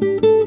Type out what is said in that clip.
you